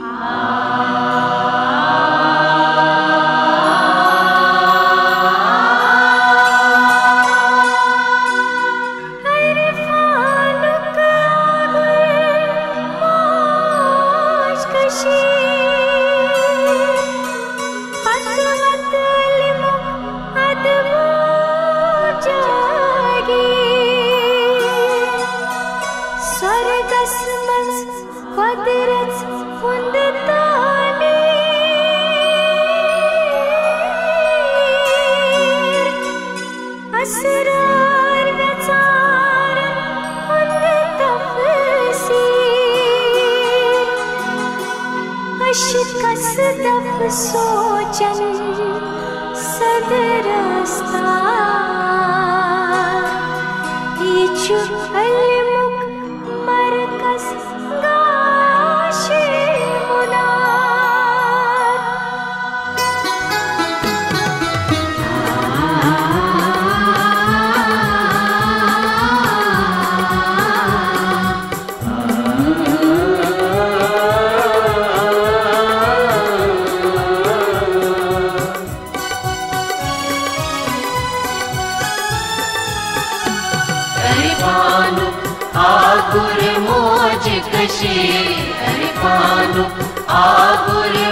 Amen. tasmans kadirets fundetani asrar veçar fundetafsi aşık kasda soçan sadrasta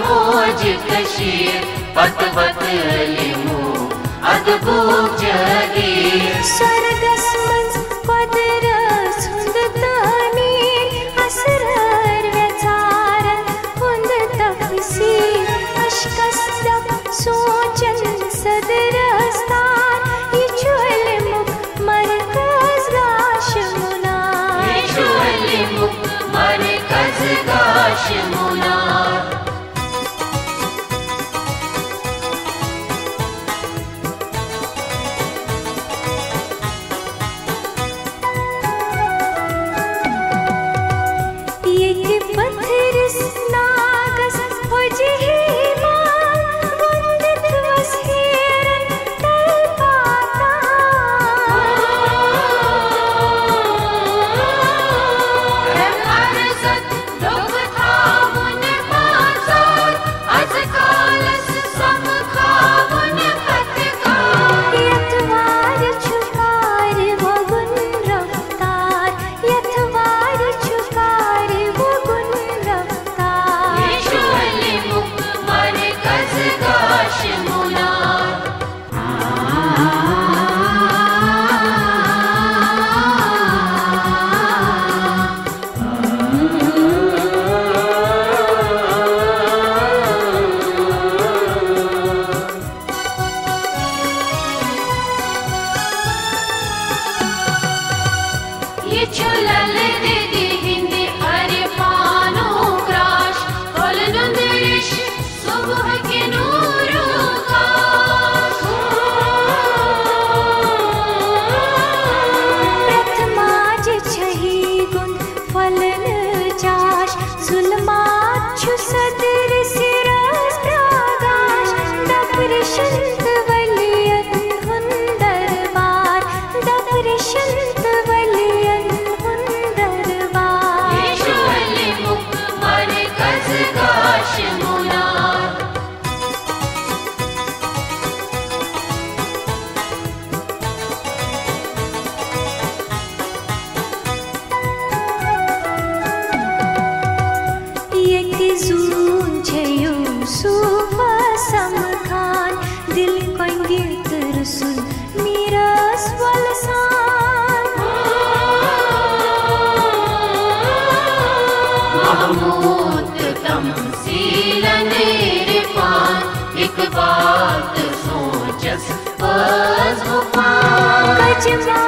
मोज कशी पत पत लिमू अद्भुत जगी। स्वर्ग सोच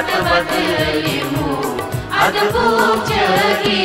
वाट बदली मू अद्भुत जगी